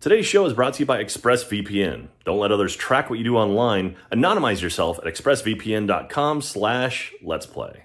Today's show is brought to you by ExpressVPN. Don't let others track what you do online. Anonymize yourself at expressvpn.com slash let's play.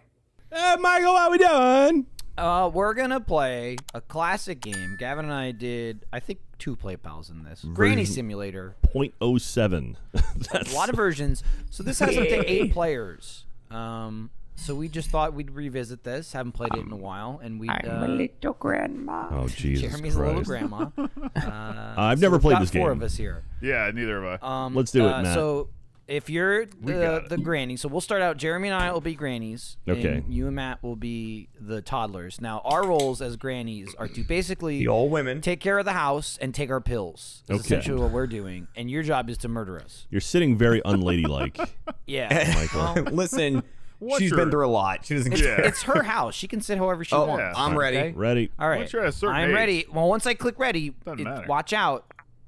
Hey, Michael, how we doing? Uh, we're gonna play a classic game. Gavin and I did, I think, two play pals in this. Granny Simulator. 0.07. A lot of versions. So this has up to eight players. Um, so we just thought we'd revisit this. Haven't played it in a while, and we. I'm Uh, little grandma. Oh, Jesus Jeremy's a little grandma. Uh, I've so never we've played got this Four game. of us here. Yeah, neither have I. Um, Let's do it, uh, Matt. So if you're the, it. the granny, so we'll start out. Jeremy and I will be grannies. Okay. And you and Matt will be the toddlers. Now our roles as grannies are to basically The old women. take care of the house and take our pills. That's Okay. essentially what we're doing. And your job is to murder us. You're sitting very unladylike. Yeah. well, Listen, What's she's your- been through a lot. She doesn't it's, care. it's her house. She can sit however she Oh, wants. I'm ready. okay? Ready? All right. Once you're at a certain I'm age- ready. Well, once I click ready, Doesn't it- matter. watch out.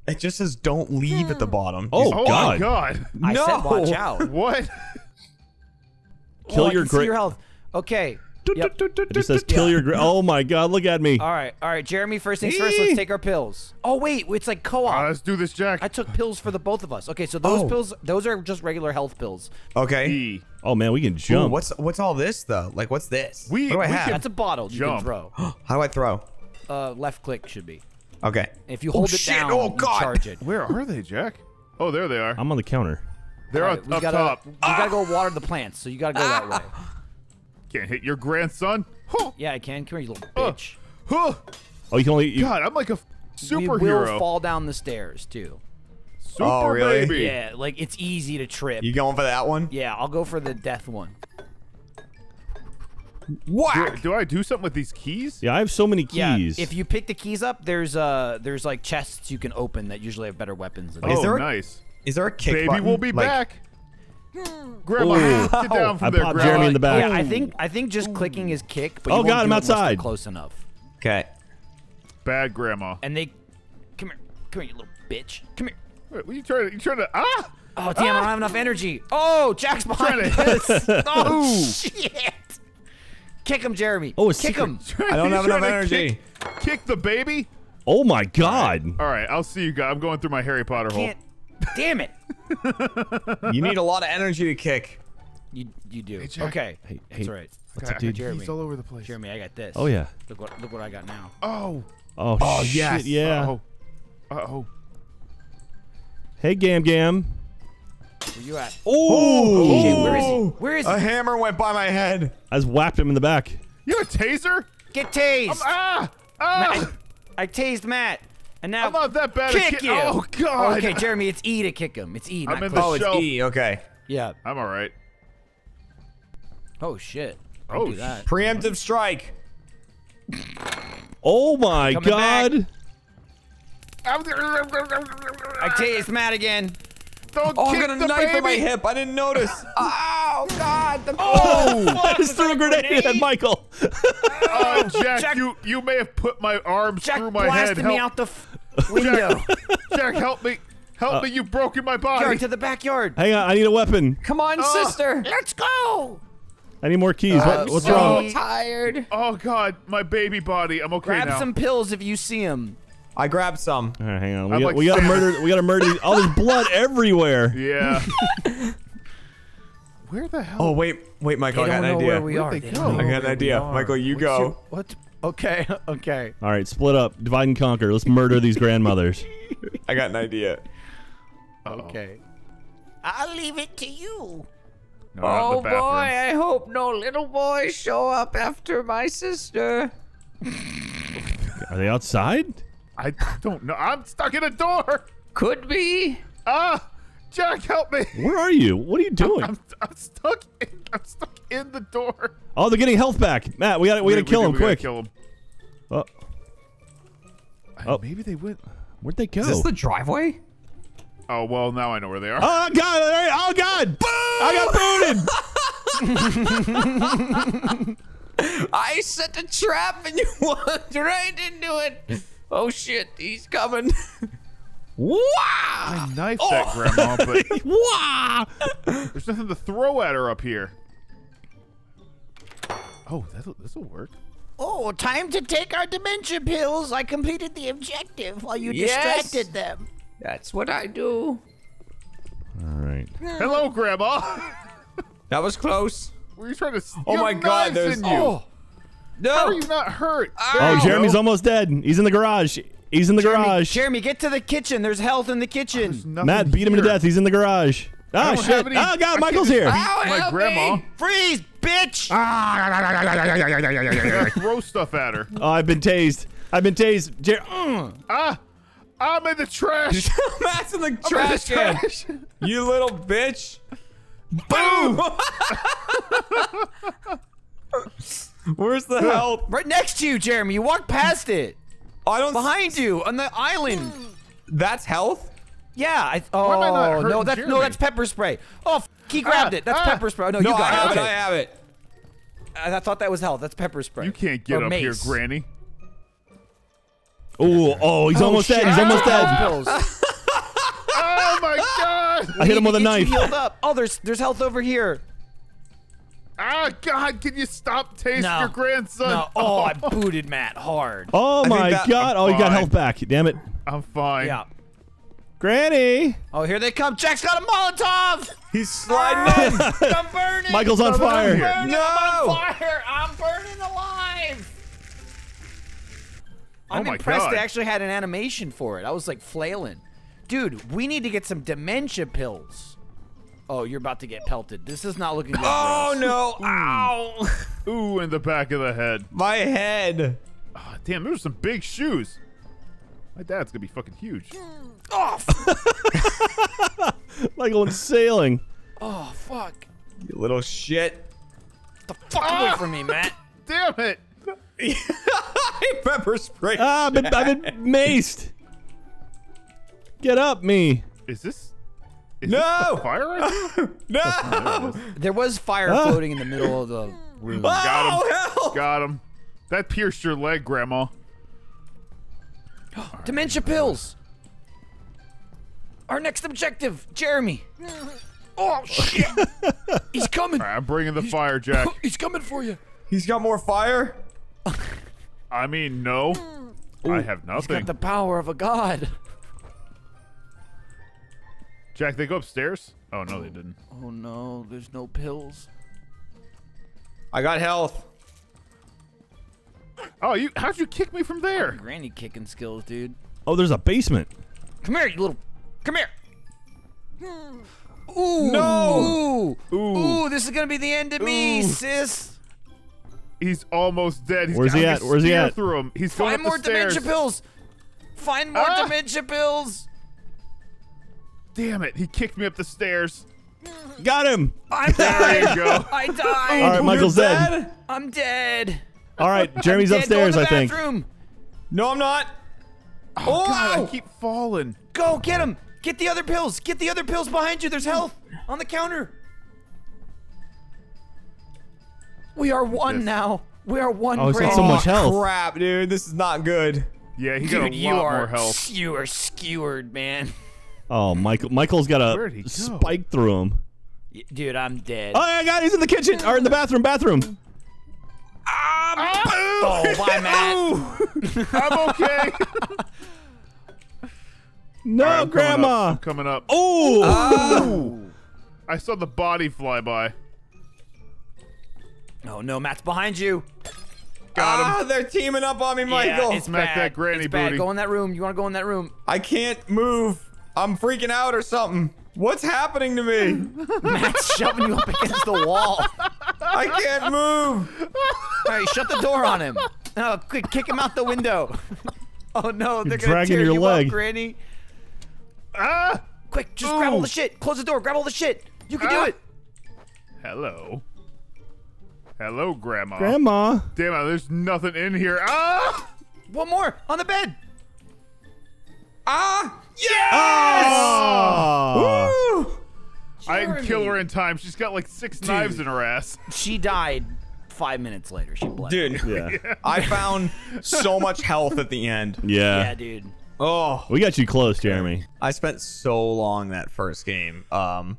It just says don't leave at the bottom. Oh, Oh God. my god. I No. said watch out. What? Kill oh, I your can see your health. Okay. Yep. It just says kill your. Gra- oh my God! Look at me. All right, all right, Jeremy. First things first. Let's take our pills. Oh wait, it's like co-op. Uh, let's do this, Jack. I took pills for the both of us. Okay, so those Oh. pills, those are just regular health pills. Okay. E. Oh man, we can Ooh, jump. what's what's all this though? Like what's this? We- what do I we have? can- That's a bottle you Jump. can throw. How do I throw? Uh, left click should be. Okay. If you Oh, hold it shit. down, Oh, you God. charge it. Where are they, Jack? Oh, there they are. I'm on the counter. They're All up, right, we up gotta, top. We gotta go water the plants, so you gotta go that way. Can't hit your grandson. Huh. Yeah, I can. Come here, you little Uh, bitch. Huh. Oh, you can only. You, God, I'm like a f- We will fall down the stairs too. Super Oh, really? baby. Yeah, like it's easy to trip. You going for that one? Yeah, I'll go for the death one. Do, Whack. do I do something with these keys? yeah, I have so many keys. Yeah, keys. if you pick the keys up, there's uh there's like chests you can open that usually have better weapons. Than Oh, Is there a- nice. Is there a kick Baby button? will be Like- back. Grandma, Ooh. get down from I there, popped Grandma. Jeremy in the back. Yeah, I think I think just clicking is kick, but you Oh, won't God, do I'm it unless they're outside. Close enough. Okay. Bad Grandma. And they, come here, come here, you little bitch, come here. Wait, what are you trying to? You trying to? Ah! Oh damn, I don't have enough energy. Oh, Jack's behind Trying us. oh shit! Kick him, Jeremy. Oh, a kick secret- him. I don't have enough energy. Kick, kick the baby. oh my God! All right, I'll see you guys. I'm going through my Harry Potter hole. Can't. Damn it. You need a lot of energy to kick. You you do. Jack. okay. Hey, That's hey, right. What's I up, dude? Jeremy. keys all over the place. Jeremy, I got this. Oh yeah. Look what look what I got now. Oh. Oh, Oh, shit, yes. Yeah. Oh. Uh oh. Hey, Gam Gam. Where you at? Oh! Shit, where is he? Where is he? A hammer went by my head. I just whacked him in the back. You have a taser? Get tased. Ah! Ah! I, I tased Matt, and now I'm not that bad kick at ki- you. Oh God! Okay, Jeremy, it's E to kick him. It's E. I'm not in click. the Oh, it's. E. Okay. Yeah. I'm all right. Oh shit. Don't Oh, do that. Preemptive strike. Oh my Coming back. God! I tased Matt again. Don't Oh, I kick got a the knife baby. in my hip. I didn't notice. oh God. The- I just threw a grenade at Michael. Oh, Jack, Jack- you you may have put my arms Jack through my blasted head. me Help, out the f- window. Jack, help me! Help me! Uh, you've broken my body. Yard to the backyard. Hang on, I need a weapon. Come on, uh, sister. Let's go. I need more keys. Uh, what- what's so- wrong? tired. Oh God, my baby body. I'm okay Grab now. some pills if you see him. I grabbed some. All right, hang on. We, got, like we gotta murder. We gotta murder. all this blood everywhere. Yeah. Where the hell? Oh wait, wait, Michael. They I got don't an idea. where we are. they They don't know I got where an idea. Michael, you What's go. your- what? Okay. Okay. All right, split up, divide and conquer. Let's murder these grandmothers. I got an idea. Okay. I'll leave it to you. No, Oh boy. I hope no little boys show up after my sister. Are they outside? I don't know. I'm stuck in a door. Could be. Ah, Jack, help me. Where are you? What are you doing? I'm, I'm stuck. In, I'm stuck in the door. Oh, they're getting health back. Matt, we got. We gotta kill do- them we gotta quick. Kill him. Oh, uh, Oh. Maybe they went. where'd they go? Is this the driveway? Oh well, now I know where they are. Oh God! Oh God! I got booted. I set a trap and you walked right into it. Oh shit, he's coming. wow! I knifed oh. that grandma, but Wah! there's nothing to throw at her up here. Oh, that'll this'll work. Oh, time to take our dementia pills. I completed the objective while you Yes. distracted them. That's what I do. All right. Hmm. Hello, Grandma. That was close. Were you trying to? Oh my God, knives there's- in you. oh. How are you not hurt? Oh, There you Jeremy's go. almost dead. He's in the garage. He's in the Jeremy, garage. Jeremy, get to the kitchen. There's health in the kitchen. Nothing Matt beat him to death. He's in the garage. Ah, don't shit. any- oh, I God, can't Michael's here. beat Ow, My help grandma. me. Freeze, bitch! Yeah, throw stuff at her. Oh, I've been tased. I've been tased. Jer- Mm. Ah, I'm in the trash. Matt's in the I'm in the trash can. trash. You little bitch. Boom! Where's the help? Right next to you, Jeremy. You walked past it. I don't. Behind you on the island. That's health. Yeah. I, oh am I not no, hurting that's no, that's pepper spray. Oh, f- he grabbed Ah, it. That's ah. pepper spray. Oh, no, No, you got have it. it. Okay. I have it. I, I thought that was health. That's pepper spray. You can't get Or up here. Granny. Oh, oh, he's almost dead. He's almost dead. Oh my God! I hit him with a Get you knife. Healed up. Oh, there's there's health over here. Ah, God! Can you stop tasting No. your grandson? No. Oh, I booted Matt hard. Oh, think my that- God. Oh, you got Fine. health back. Damn it. I'm fine. Yeah. Granny. Oh, here they come. Jack's got a Molotov. He's sliding in. I'm burning. Michael's on fire. here. burning. No. I'm on fire. I'm burning alive. Oh I'm my impressed God. they actually had an animation for it. I was like flailing. Dude, we need to get some dementia pills. Oh, you're about to get pelted. This is not looking good. Oh for us. no! Ow! Ooh, in the back of the head. My head. Ah, damn, those are some big shoes. My dad's gonna be fucking huge. Oh. Michael went sailing. Oh, fuck. You little shit. The fuck away from me, Matt. Damn it! I Pepper spray. Ah, I've been, I've been maced. Get up, me. Is this? Is No! The fire right no! There was fire Ah. floating in the middle of the room. Got him. Oh, help! Got him. That pierced your leg, Grandma. Dementia pills. Our next objective, Jeremy. Oh shit! He's coming. All right, I'm bringing the fire, Jack. He's coming for you. He's got more fire. I mean, no. I have He's nothing. got the power of a god. Jack, they go upstairs? Oh, no, they didn't. Oh no, there's no pills. I got health. Oh, you? How'd you kick me from there? Granny kicking skills, dude. Oh, there's a basement. Come here, you little. Come here. Ooh. No. Ooh. Ooh. Ooh. This is gonna be the end of me, sis. He's almost dead. He's Where's he at? Where's he at? Through him. He's going Find up more the stairs. dementia pills. Find more Ah. dementia pills. Damn it! He kicked me up the stairs. Got him. I'm There dead. you go. I died. All right, Michael's dead. I'm dead. All right, Jeremy's Dead, go in upstairs, the I think. bathroom. No, I'm not. Oh, oh, God, I keep falling. Go get him. Get the other pills. Get the other pills behind you. There's health on the counter. We are one Yes. now. We are one. Oh, he's got so much health. Crap, dude. This is not good. Yeah, he got a lot you are more health. you are skewered, man. Oh, Michael. Michael's got Where'd a go? spike through him. Dude, I'm dead. Oh, I got. He's in the kitchen or in the bathroom. Bathroom. Ah, ah! oh, bye, Matt. I'm okay. No, I'm coming up. Grandma. I'm coming up. Oh. I saw the body fly by. Oh no, Matt's behind you. Got him. Ah, they're teaming up on me, Michael. Yeah, it's Smack bad. that granny it's bad. booty. Go in that room. You want to go in that room? I can't move. I'm freaking out or something. What's happening to me? Matt's shoving you up against the wall. I can't move. All right, shut the door on him. Oh, quick, kick him out the window. Oh no, they're gonna dragging tear your you leg. up, Granny. Ah! Quick, just grab all the shit. Close the door. Grab all the shit. You can Ah. do it. Hello. Hello, Grandma. Grandma. Damn it, there's nothing in here. Ah! One more on the bed. Ah! Oh. I didn't kill her in time. She's got like six knives in her ass. She died five minutes later. She bled. Dude, Yeah. I found so much health at the end. Yeah. Yeah, dude. Oh, We got you close, Jeremy. I spent so long that first game. Um,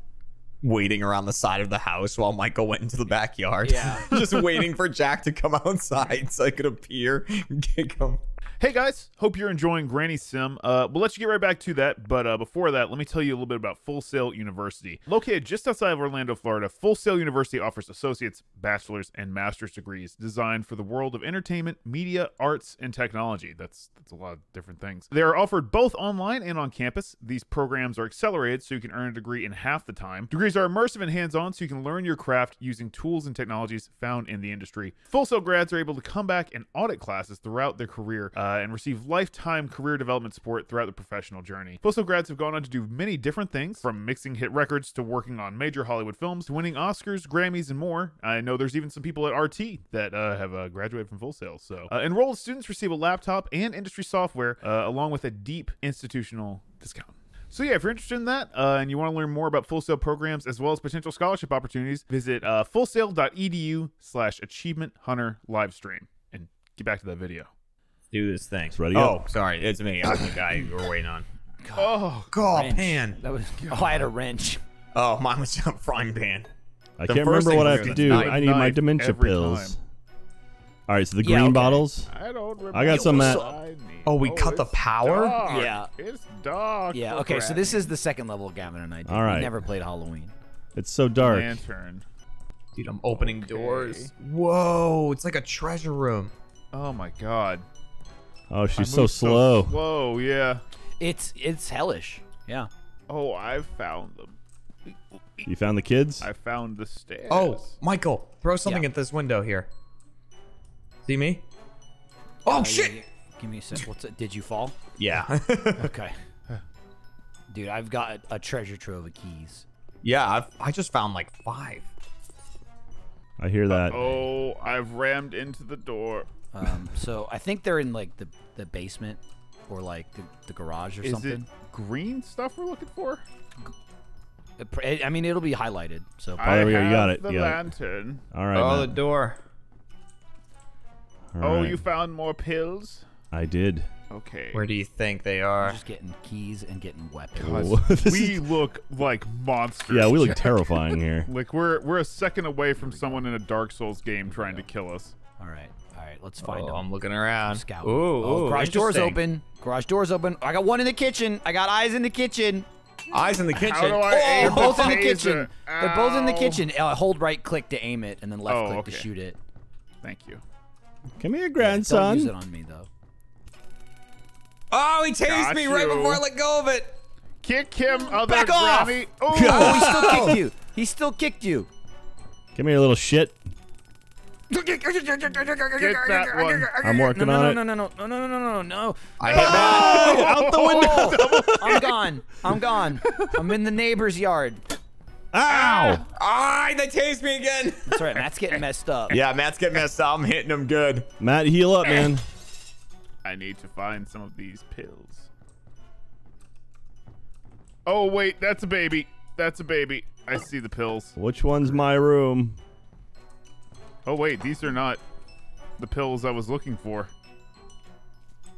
waiting around the side of the house while Michael went into the backyard. Yeah. just waiting for Jack to come outside so I could appear and kick him. Hey guys, hope you're enjoying Granny Sim. Uh, we'll let you get right back to that, but uh, before that, let me tell you a little bit about Full Sail University. Located just outside of Orlando, Florida, Full Sail University offers associates, bachelor's, and master's degrees designed for the world of entertainment, media, arts, and technology. That's that's a lot of different things. They are offered both online and on campus. These programs are accelerated so you can earn a degree in half the time. Degrees are immersive and hands-on so you can learn your craft using tools and technologies found in the industry. Full Sail grads are able to come back and audit classes throughout their career uh, and receive lifetime career development support throughout the professional journey. Sail grads have gone on to do many different things, from mixing hit records to working on major Hollywood films to winning Oscars, Grammys, and more. I know there's even some people at RT that uh, have uh, graduated from Full Sail. So uh, enrolled students receive a laptop and industry software uh, along with a deep institutional discount. So yeah, if you're interested in that uh, and you want to learn more about Full Sail programs as well as potential scholarship opportunities, visit uh, fullsail.edu slash achievement hunter livestream and get back to that video. Do this thing. ready oh, up. sorry. It's me. I'm the guy you were waiting on. Oh, God, Wrench. pan. That was. Oh, I had a wrench. Oh, mine was a frying pan. I The can't remember what I have to do. the I need my dementia pills. time. All right, so the Yeah, green okay. bottles. I don't remember. I got some, Matt. I need- Oh, we cut oh, the power? dark. Yeah. It's dark. Yeah. Okay. So this is the second level of Gavin and I did. All right. We never played Halloween. It's so dark. lantern. Dude, I'm opening Okay. doors. Whoa, it's like a treasure room. Oh my god. Oh, she's so moved slow. slow, yeah. It's it's hellish. Yeah. Oh, I found them. You found the kids? I found the stairs. Oh, Michael, throw something Yeah. at this window here. See me? Oh, Uh, shit! yeah, yeah. Give me a sec. What's it? Did you fall? Yeah. Okay. Dude, I've got a treasure trove of keys. yeah, I've, I just found like five. I hear that. Oh, I've rammed into the door. Um, so I think they're in like the, the basement or like the, the garage or Is something. it green stuff we're looking for? It I mean, it'll be highlighted. So Oh, there we go, you got have it, The you got it. lantern. All right. oh, the Matt. door. All Oh, right. you found more pills? I did. Okay. Where do you think they are? just getting keys and getting weapons. Whoa, this we is- look like monsters. yeah, we look terrifying here. like we're we're a second away from someone in a Dark Souls game trying to kill us. All right, all right, let's find Oh, them. I'm looking around. Scout. Ooh, oh, ooh, garage doors open. Garage doors open. I got one in the kitchen. I got eyes in the kitchen. Eyes in the kitchen. How do I oh, aim They're the both in the taser? kitchen. They're both in the kitchen. Uh, hold right click to aim it, and then left Oh, click to shoot it. Thank you. Come here, Don't use it grandson. on me though. Oh, he tased Got me right before I let go of it. Kick him, other Back off! Oh, Oh, he still kicked you. He still kicked you. Come here, little shit. Get that one. I'm working no, on no, it. no, no, no, no, no, no, no, no, no. I hit that. Out the window. I'm gone. I'm gone. I'm in the neighbor's yard. Ow! Ah, they tased me again. That's right. Matt's getting messed up. yeah, Matt's getting messed up. I'm hitting him good. Matt, heal up, man. I need to find some of these pills. Oh wait, that's a baby. That's a baby. I see the pills. Which one's my room? Oh wait, these are not the pills I was looking for.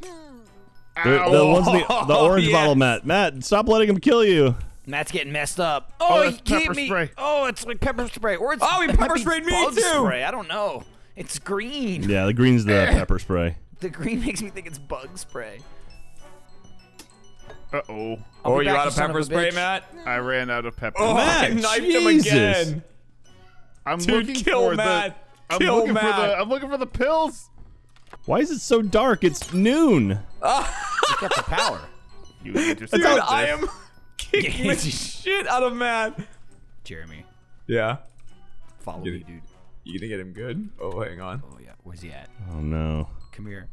The, the ones the, the orange yes. bottle, Matt. Matt, stop letting him kill you. Matt's getting messed up. Oh, Oh, he hit pepper me. spray. Oh, it's like pepper spray, or it's Oh, he pepper sprayed me bug too. Spray. I don't know. It's green. Yeah, the green's the pepper spray. The green makes me think it's bug spray. Uh oh. I'll oh, you back, out of pepper a spray, bitch. Matt? I ran out of pepper. Oh, Matt, I knifed him again. I'm Dude, looking kill for Matt. the. I'm Kill looking for the. I'm looking for the pills. Why is it so dark? It's noon. Look got the power. You need to Dude, stop I am kicking the shit out of Matt. Jeremy, Yeah. follow Dude. me, dude. You gonna get him good? Oh, hang on. Oh yeah, where's he at? Oh no. Come here.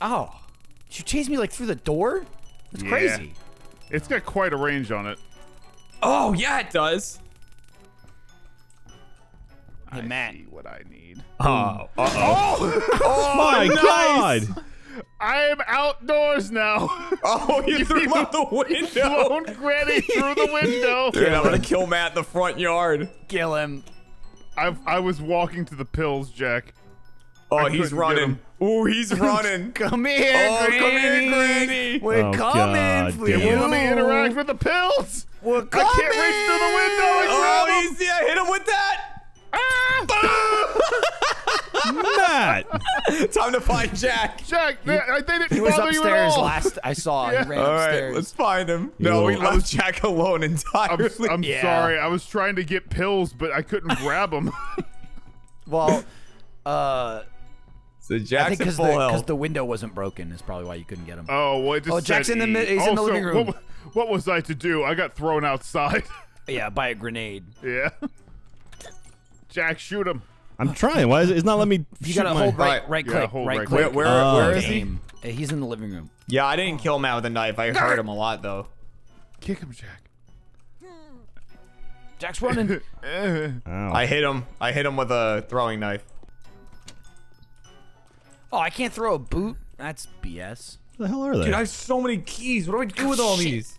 Oh, Did you chased me like through the door? That's Yeah. crazy. It's got quite a range on it. Oh, yeah, it does. Hey I see what I need. Oh, uh-oh. Oh! Oh, oh, My nice. God! I am outdoors now. Oh, you threw him out the window. Blown Granny through the window. Dude, I'm gonna kill Matt in the front yard. kill him. I I was walking to the pills, Jack. Oh, I he's running. him. Ooh, he's running. Come here, Oh, come here, Granny. Granny. We're Oh, coming God for you. Let me interact with the pills. We're coming. I can't reach through the window and grab Oh, him. easy! I hit him with that. Matt. Time to find Jack. Jack, they, they didn't He was bother you at upstairs all. last. I saw. Yeah. He ran All right, upstairs. let's find him. No, we little- left Jack alone I'm, entirely. I'm Yeah. sorry. I was trying to get pills, but I couldn't grab them. Well, uh, so I think because the, the window wasn't broken is probably why you couldn't get him. oh, well, it just Oh, Jack's said in the E. mi- he's in the Also, living room. What, what was I to do? I got thrown outside. yeah, by a grenade. yeah. Jack, shoot him. I'm trying. Why is it? It's not letting me. You shoot gotta my- hold right, Right. right Yeah, click, hold right right click. Where- where- Oh. where is he? Uh, He's in the living room. Yeah, I didn't kill him out with a knife. I hurt him a lot though. Kick him, Jack. Jack's running. Eh. I hit him. I hit him with a throwing knife. oh, I can't throw a boot. That's BS. What the hell are they? Dude, I have so many keys. What do I do with all shit. these?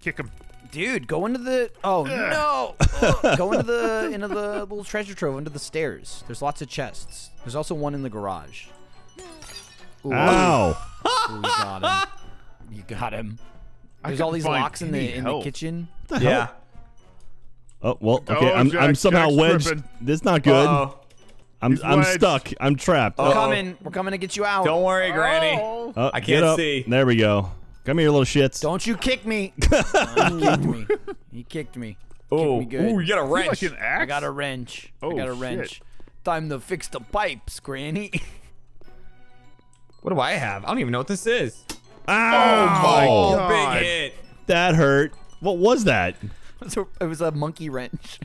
Kick him. Dude, go into the. Oh no! Ugh. go into the into the little treasure trove into the stairs. There's lots of chests. There's also one in the garage. Ooh, Ow. Ooh, you got him. You got him. I There's all couldn't these find locks in any the in the help. kitchen. Yeah. Oh well. Oh, Okay. I'm, Jack- I'm somehow Jack's wedged. tripping. This is not good. Uh-oh. I'm He's I'm wedged. stuck. I'm trapped. We're Oh, coming. We're coming to get you out. Don't worry, Granny. Oh. oh, I get can't up. see. There we go. Come here, little shits. Don't you kick me. Oh, he kicked me. He kicked me. Oh, me good. ooh, you got a You wrench. like an axe? I got a wrench. I Oh, got a shit. wrench. Time to fix the pipes, Granny. What do I have? I don't even know what this is. Ow. Oh, my oh, God. big hit. That hurt. What was that? So it was a monkey wrench.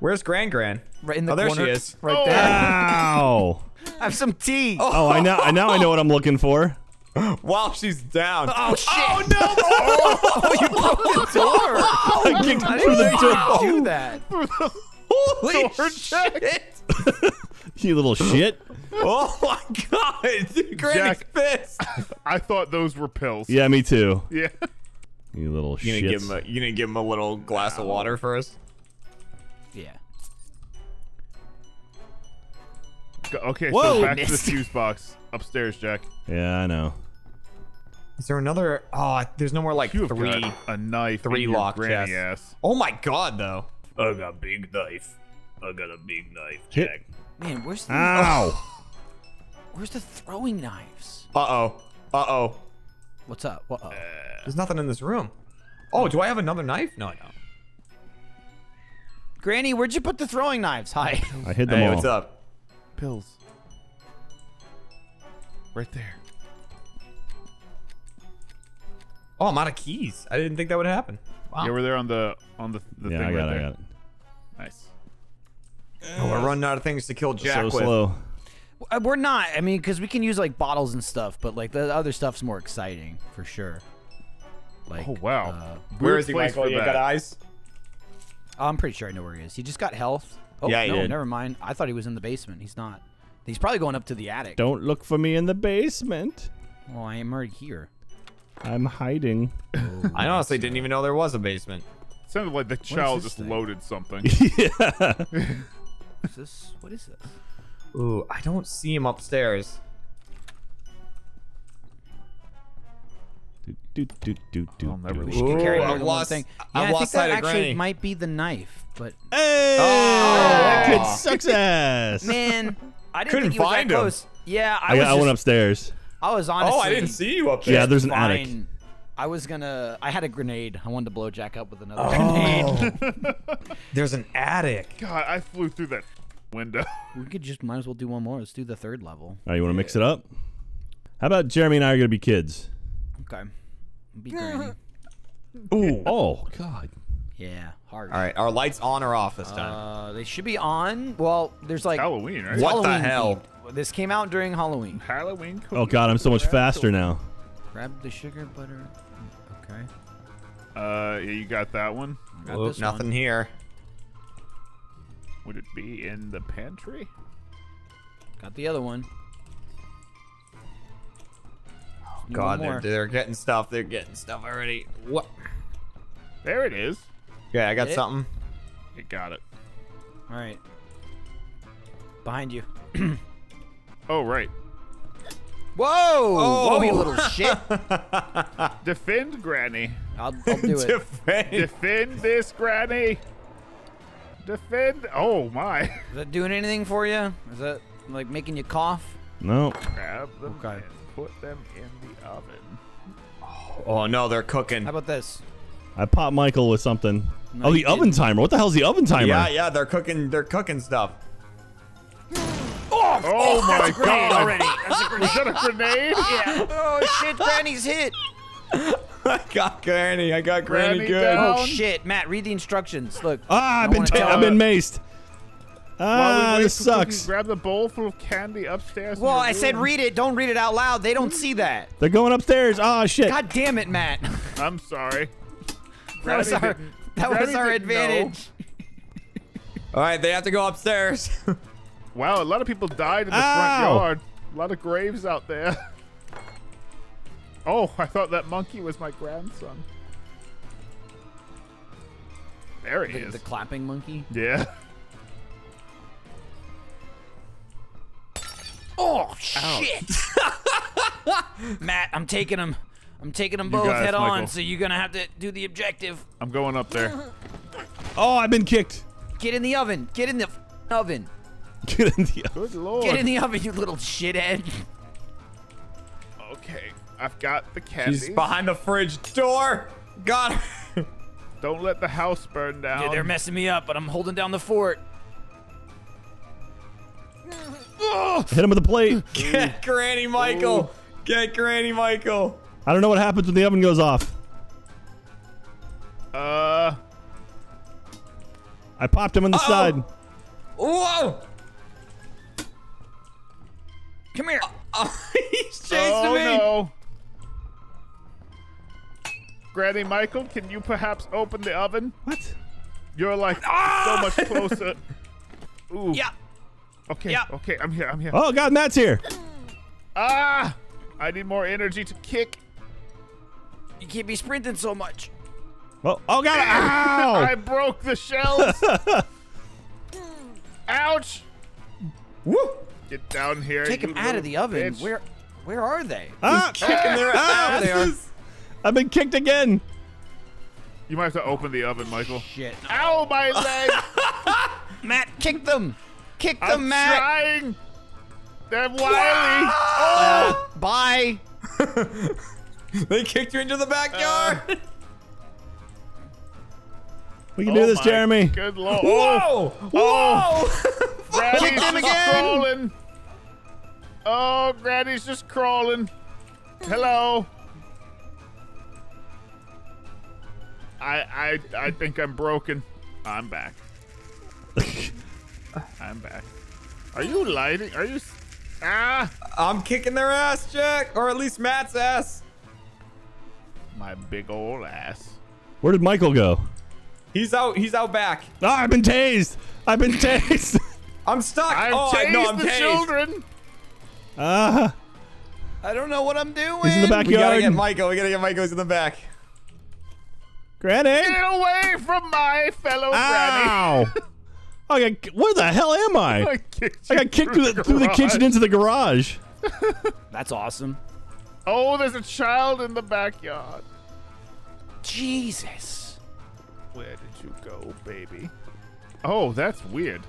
Where's Gran Gran? Right in the Oh, there she is. Right Oh. there. Ow. Have some tea. Oh, I know. I now I know what I'm looking for. While she's down. Oh, oh shit. Oh, no. oh, you broke the door. I kicked I through didn't the know door. you do oh. that. Holy Door shit. You little shit. Oh my god. Granny's Jack. pissed. I thought those were pills. Yeah, me too. Yeah. You little You shit. give him a you gonna give him a little glass of water first? Yeah. Go- Okay, Whoa, so back to the fuse box. Upstairs, Jack. Yeah, I know. Is there another oh there's no more like You have three got a knife three lock granny chests. ass. Oh my god though. I got a big knife. I got a big knife, Hit- Jack. Man, where's the Ow. where's the throwing knives? Uh oh. Uh oh. What's up? What? Oh. There's nothing in this room. Oh, do I have another knife? No, I don't. Granny, where'd you put the throwing knives? Hi. I hid them Hey, all. what's up? Pills. Right there. Oh, I'm out of keys. I didn't think that would happen. Wow. Yeah, we're there on the on the, the Yeah, thing I right got it. I there. got it. Nice. Oh, we're running out of things to kill Jack so with. slow. Uh, We're not. I mean, because we can use like bottles and stuff, but like the other stuff's more exciting for sure. Like, Oh wow. uh, Where Weird is he, place Michael? You that. got eyes? I'm pretty sure I know where he is. He just got health. Oh, Yeah, he no, did. never mind. I thought he was in the basement. He's not. He's probably going up to the attic. Don't look for me in the basement. Well, I am already here. I'm hiding. Oh I honestly didn't even know there was a basement. Sounded like the child just thing? loaded something. yeah. What's this? What is this? Ooh, I don't see him upstairs. do, do, do, do, I'll never do. leave. You Ooh, carry I've lost- thing. I've Yeah, I think that actually Granny. might be the knife, but Hey! Oh. That kid sucks ass. man, I didn't Couldn't think he was find that him. close. Yeah, I, I, was got, I went upstairs. I was honestly. Oh, I didn't see you up there. Yeah, there's an attic. I was gonna. I had a grenade. I wanted to blow Jack up with another Oh. grenade. There's an attic. God, I flew through that window. We could just might as well do one more. Let's do the third level. All right, you want to mix it up? How about Jeremy and I are going to be kids? Okay. Be granny. Ooh. Oh, God. Yeah, hard. All right, our lights on or off this time? Uh, they should be on. Well, there's like Halloween, right? What the hell? themed. This came out during Halloween. Halloween. Oh, God, I'm so much faster now. Grab the sugar butter. Okay. Uh, yeah, you got that one. Got Oop, this nothing one. here. Would it be in the pantry? Got the other one. Need God, one they're, they're getting stuff. They're getting stuff already. What? There it is. Okay, I got It- something. You got it. All right. Behind you. Oh, right. Whoa! Whoa, you Oh. little shit. Defend Granny. I'll, I'll do it. Defend. Defend this Granny. Defend. Oh my. Is that doing anything for you? Is that like making you cough? No. Grab them Okay. and put them in the oven. Oh no, they're cooking. How about this? I popped Michael with something. No, oh, the oven didn't. timer. What the hell's the oven timer? Yeah, yeah, they're cooking. They're cooking stuff. Oh, my god. already. Was that a grenade? Yeah. Oh shit, Granny's hit. I got Granny. I got Granny, Granny good. down. Oh shit, Matt, read the instructions. Look. Ah, I I've been wanna ta- tell I've been maced. While Ah, we this for Cookie, sucks. grab the bowl full of candy upstairs. Well, your I said read it. Don't read it out loud. They don't see that. They're going upstairs. Ah, shit. God damn it, Matt. I'm sorry. That was our didn't- that was our didn't advantage. All right, they have to go upstairs. Wow, a lot of people died in the Ow. front yard. A lot of graves out there. Oh, I thought that monkey was my grandson. There he The, is. the clapping monkey. yeah. Oh shit! Matt, I'm taking them. I'm taking them You both got it, head on. Michael. So you're gonna have to do the objective. I'm going up there. Oh, I've been kicked. Get in the oven. Get in the f- oven. Get in the Good lord. Get in the oven, you little shithead. Okay, I've got the candies. She's behind the fridge door. Got her. Don't let the house burn down. Dude, they're messing me up, but I'm holding down the fort. Hit him with the plate. Get Granny Michael. Get Granny Michael. I don't know what happens when the oven goes off. uh, I popped him on the Uh-oh. side. Whoa! Come here. Oh, he's chasing oh me. no. Granny Michael, can you perhaps open the oven? What? You're like so much closer. Ooh. Yeah. Okay. Yeah. Okay. I'm here. I'm here. Oh God, Matt's here. Ah! I need more energy to kick. You can't be sprinting so much. Oh, oh God! I broke the shelves. Ouch! Woo! Get down here. Take you them out of the oven. bitch. Where, where are they? Ah! Kicking their Ah! asses. I've been kicked again. You might have to open the oven, Michael. Shit. Ow, my leg! Matt, kick them. Kick them, Matt! I'm Matt. trying. They're wily. Oh! Uh, bye. They kicked you into the backyard. We can do Oh this, Jeremy. Good lord. Oh, Whoa! Whoa! Granny's Kick them just again. crawling. Oh, Granny's just crawling. Hello. I I I think I'm broken. I'm back. I'm back. Are you lighting? Are you? Ah! I'm kicking their ass, Jack, or at least Matt's ass. My big old ass. Where did Michael go? He's out. He's out back. Ah, I've been tased. I've been tased. I'm stuck. I've oh, I- tased no, I'm the tased. children. Ah, I don't know what I'm doing. he's in the backyard. We gotta get Michael. We gotta get Michael. He's in the back. Granny. Get away from my fellow granny. Ow! Oh, I got, where the hell am I? I I got kicked through the, through the kitchen into the garage. That's awesome. Oh, there's a child in the backyard. Jesus. Where did you go, baby? Oh, that's weird.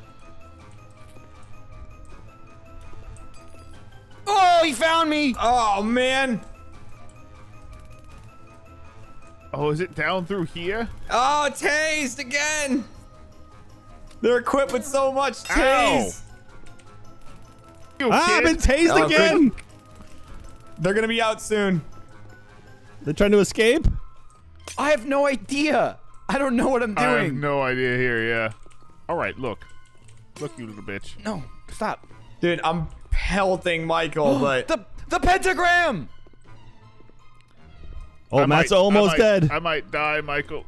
Oh, he found me. Oh man. Oh, is it down through here? Oh, tased again. They're equipped with so much tase. You Ah, I've kid. been tased Oh, good. Again. They're gonna be out soon. They're trying to escape. I have no idea. I don't know what I'm doing. I have no idea here, yeah. All right, look. Look, you little bitch. no, stop. Dude, I'm pelting Michael, but The the pentagram. Oh, I Matt's might- I almost might- dead. I might die, Michael.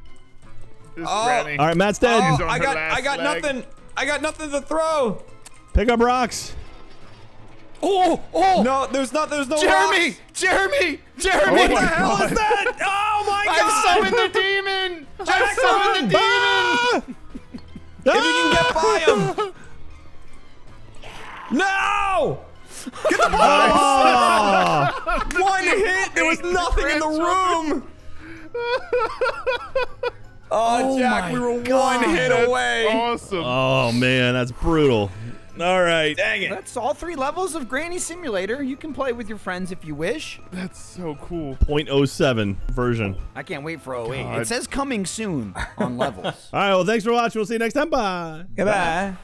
This Oh. All right, Matt's dead. Oh, I got I got leg. nothing. I got nothing to throw. Pick up rocks. Oh, oh. No, there's not. There's no. Jeremy, rocks. Jeremy, Jeremy. Oh my What the hell God. is that? Oh my god! I've summoned the demon. I've summoned the demon. Ah! If you can get by him. No! Get the box! Oh. One hit. There was nothing in the room. Oh, Jack, we were one hit away. Awesome. Oh man, that's brutal. All right. Dang it. That's all three levels of Granny Simulator. You can play with your friends if you wish. That's so cool. 0.07 version. I can't wait for 08. God. It says coming soon on levels. All right. Well, thanks for watching. We'll see you next time. Bye. Goodbye.